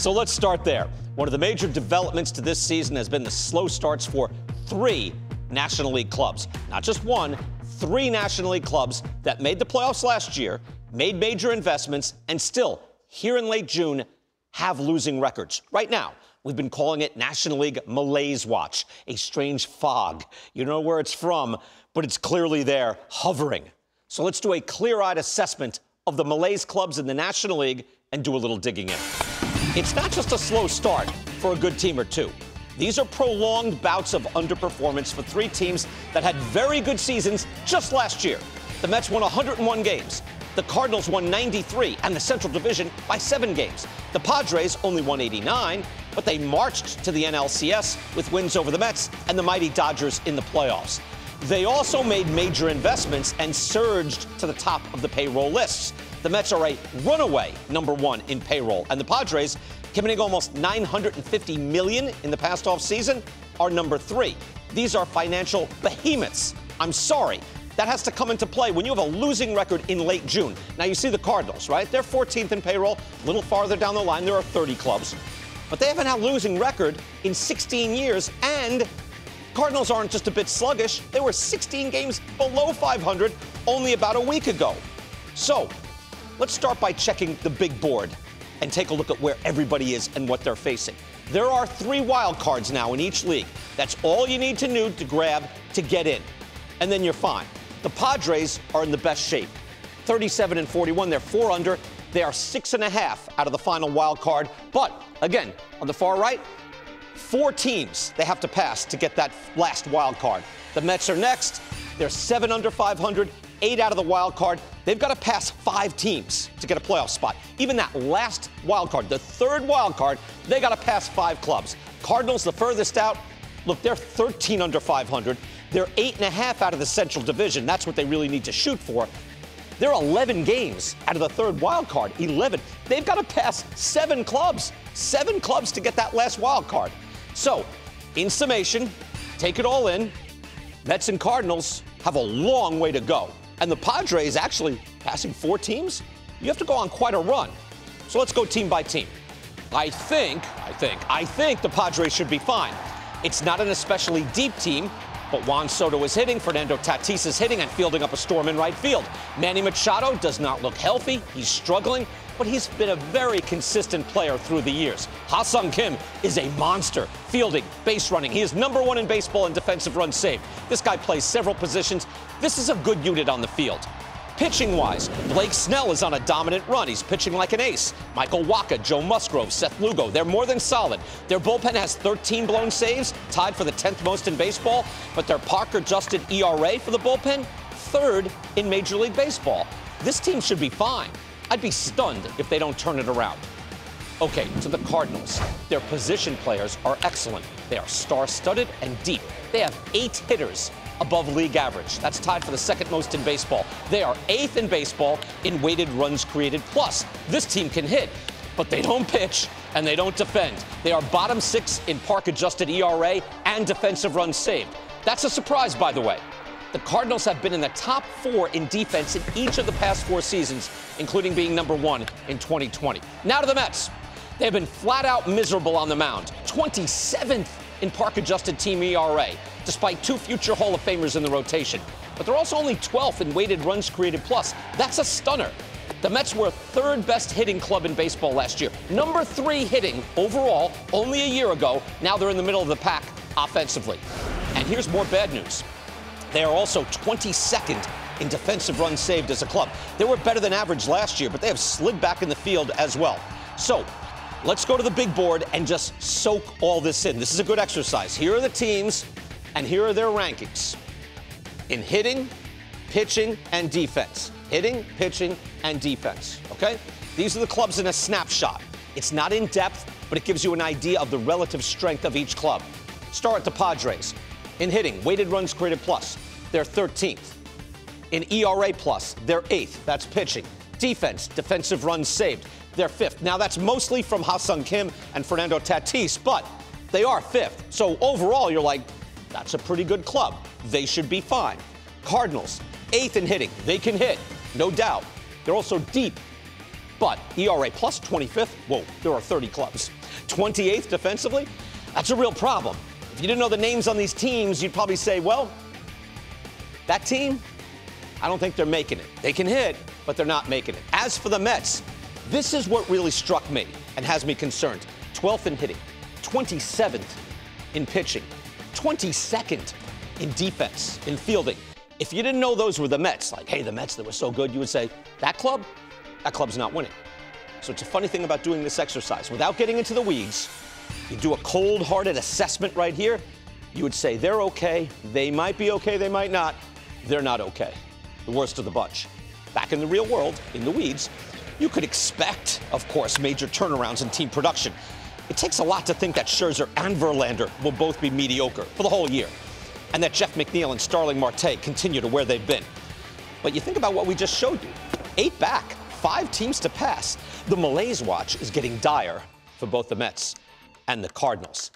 So let's start there. One of the major developments to this season has been the slow starts for three National League clubs. Not just one, three National League clubs that made the playoffs last year, made major investments, and still, here in late June, have losing records. Right now, we've been calling it National League Malaise Watch, a strange fog. You know where it's from, but it's clearly there, hovering. So let's do a clear eyed assessment of the malaise clubs in the National League and do a little digging in. It's not just a slow start for a good team or two. These are prolonged bouts of underperformance for three teams that had very good seasons just last year. The Mets won 101 games. The Cardinals won 93 and the Central Division by seven games. The Padres only won 89, but they marched to the NLCS with wins over the Mets and the mighty Dodgers in the playoffs. They also made major investments and surged to the top of the payroll lists. The Mets are a runaway number one in payroll, and the Padres, committing almost 950 million in the past offseason, are number three. These are financial behemoths. I'm sorry. That has to come into play when you have a losing record in late June. Now, you see the Cardinals, right? They're 14th in payroll. A little farther down the line, there are 30 clubs. But they haven't had a losing record in 16 years, and Cardinals aren't just a bit sluggish. They were 16 games below 500 only about a week ago. So, Let's start by checking the big board and take a look at where everybody is and what they're facing. There are three wild cards now in each league. That's all you need to do to grab to get in. And then you're fine. The Padres are in the best shape. 37 and 41, they're four under. They are six and a half out of the final wild card. But again, on the far right, four teams they have to pass to get that last wild card. The Mets are next. They're seven under 500 eight out of the wild card. They've got to pass five teams to get a playoff spot. Even that last wild card, the third wild card, they got to pass five clubs. Cardinals, the furthest out. Look, they're 13 under 500. They're eight and a half out of the Central Division. That's what they really need to shoot for. They're 11 games out of the third wild card. 11. They've got to pass seven clubs. Seven clubs to get that last wild card. So, in summation, take it all in. Mets and Cardinals have a long way to go. And the Padres actually passing four teams, you have to go on quite a run. So let's go team by team. I think, I think, I think the Padres should be fine. It's not an especially deep team, but Juan Soto is hitting, Fernando Tatis is hitting and fielding up a storm in right field. Manny Machado does not look healthy. He's struggling, but he's been a very consistent player through the years. Ha-Seong Kim is a monster, fielding, base running. He is number one in baseball in defensive runs saved. This guy plays several positions. This is a good unit on the field. Pitching wise, Blake Snell is on a dominant run. He's pitching like an ace. Michael Wacha, Joe Musgrove, Seth Lugo, they're more than solid. Their bullpen has 13 blown saves, tied for the 10th most in baseball, but their Park adjusted ERA for the bullpen, third in Major League Baseball. This team should be fine. I'd be stunned if they don't turn it around. Okay, to the Cardinals. Their position players are excellent. They are star studded and deep. They have eight hitters above league average. That's tied for the second most in baseball. They are eighth in baseball in weighted runs created plus. This team can hit, but they don't pitch and they don't defend. They are bottom six in park adjusted ERA and defensive runs saved. That's a surprise, by the way. The Cardinals have been in the top four in defense in each of the past four seasons, including being number one in 2020. Now to the Mets. They have been flat out miserable on the mound. 27th in park adjusted team ERA, despite two future Hall of Famers in the rotation. But they're also only 12th in weighted runs created plus. That's a stunner. The Mets were third best hitting club in baseball last year. Number three hitting overall only a year ago. Now they're in the middle of the pack offensively. And here's more bad news. They are also 22nd in defensive runs saved as a club. They were better than average last year, but they have slid back in the field as well. So let's go to the big board and just soak all this in. This is a good exercise. Here are the teams, and here are their rankings in hitting, pitching, and defense. Hitting, pitching, and defense. Okay? These are the clubs in a snapshot. It's not in depth, but it gives you an idea of the relative strength of each club. Start at the Padres. In hitting, weighted runs created plus, they're 13th. In ERA plus, they're 8th. That's pitching. Defense, defensive runs saved, they're 5th. Now, that's mostly from Ha-Seong Kim and Fernando Tatis, but they are 5th. So overall, you're like, that's a pretty good club. They should be fine. Cardinals, 8th in hitting. They can hit, no doubt. They're also deep. But ERA plus 25th, whoa, there are 30 clubs. 28th defensively, that's a real problem. If you didn't know the names on these teams, you'd probably say, well, that team, I don't think they're making it. They can hit, but they're not making it. As for the Mets, this is what really struck me and has me concerned. 12th in hitting, 27th in pitching, 22nd in defense, in fielding. If you didn't know those were the Mets, like, hey, the Mets, that were so good, you would say, that club, that club's not winning. So it's a funny thing about doing this exercise. Without getting into the weeds, you do a cold hearted assessment right here. You would say, they're okay. They might be okay, they might not. They're not okay. The worst of the bunch. Back in the real world, in the weeds, you could expect, of course, major turnarounds in team production. It takes a lot to think that Scherzer and Verlander will both be mediocre for the whole year and that Jeff McNeil and Starling Marte continue to where they've been. But you think about what we just showed you eight back, five teams to pass. The malaise watch is getting dire for both the Mets and the Cardinals.